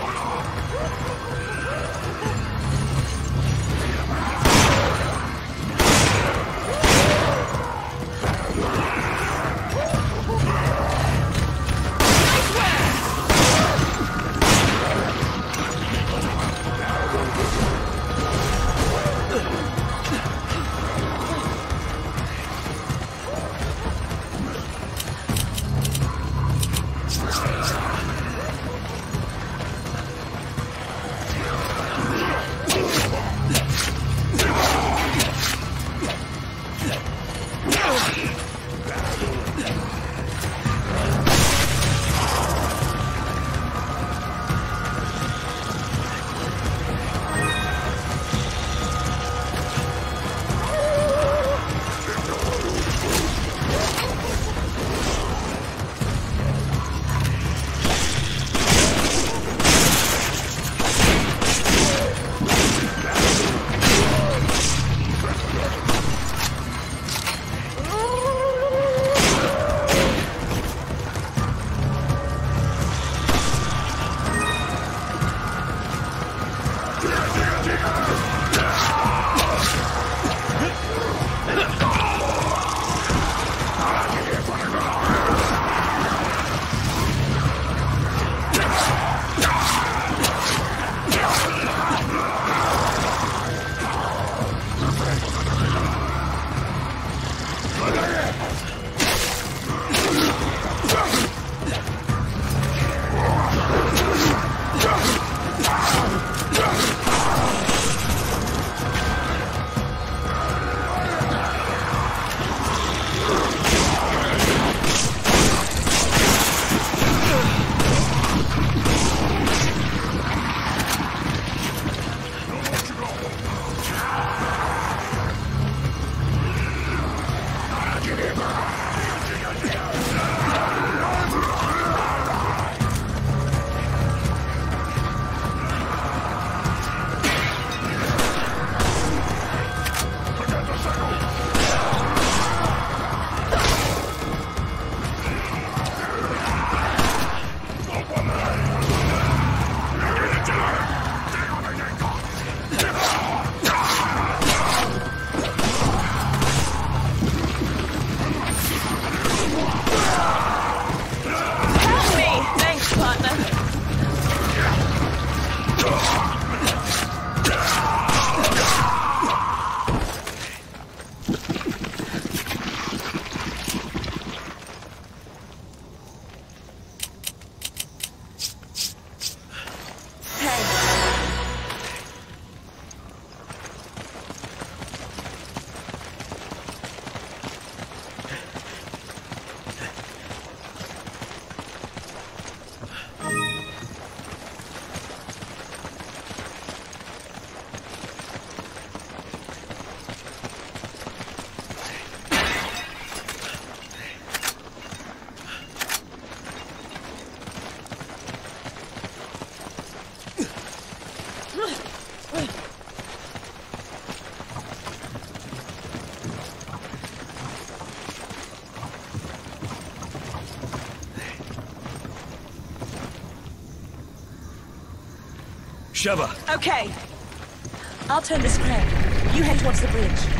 Stop. Sheva, Okay. I'll turn this crank. You head towards the bridge.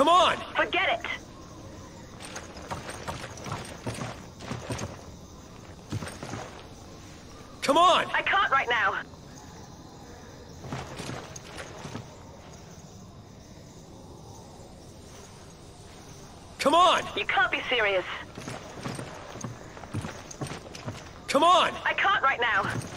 Come on! Forget it. Come on! I can't right now. Come on! You can't be serious. Come on! I can't right now.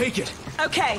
Take it! Okay.